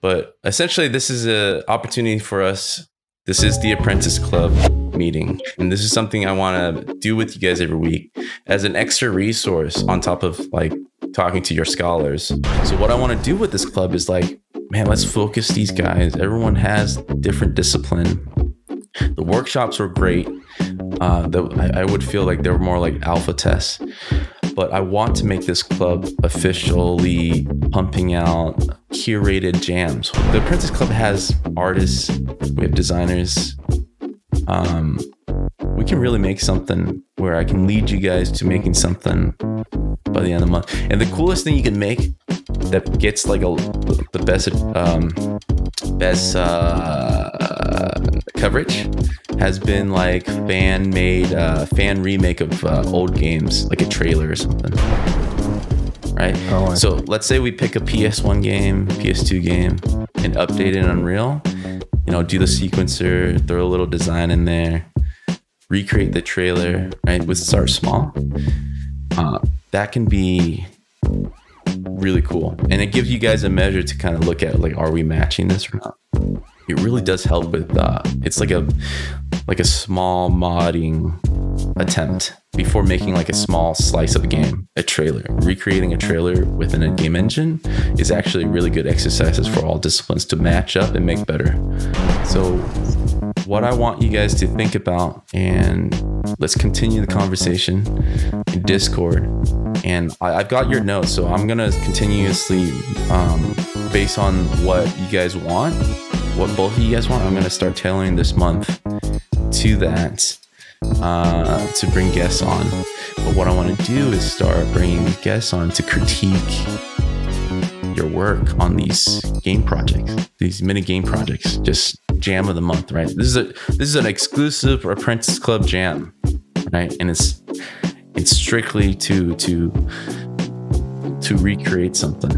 But essentially, this is an opportunity for us. This is the Apprentice Club meeting. And this is something I want to do with you guys every week as an extra resource on top of like talking to your scholars. So, what I want to do with this club is like, man, let's focus these guys. Everyone has different discipline. The workshops were great. Uh, the, I, I would feel like they were more like alpha tests but I want to make this club officially pumping out curated jams. The Apprentice Club has artists, we have designers. Um, we can really make something where I can lead you guys to making something by the end of the month. And the coolest thing you can make that gets like a the best um, best uh, coverage has been like fan made uh, fan remake of uh, old games, like a trailer or something. Right. Oh, so let's say we pick a PS1 game, PS2 game, and update it in Unreal. You know, do the sequencer, throw a little design in there, recreate the trailer. Right. With start small. Uh, that can be really cool and it gives you guys a measure to kind of look at like are we matching this or not it really does help with uh it's like a like a small modding attempt before making like a small slice of a game. A trailer. Recreating a trailer within a game engine is actually really good exercises for all disciplines to match up and make better. So what i want you guys to think about and let's continue the conversation in discord. And I, I've got your notes, so I'm gonna continuously, um, based on what you guys want, what both of you guys want, I'm gonna start tailoring this month to that uh, to bring guests on. But what I want to do is start bringing guests on to critique your work on these game projects, these mini game projects. Just jam of the month, right? This is a this is an exclusive Apprentice Club jam, right? And it's it's strictly to to to recreate something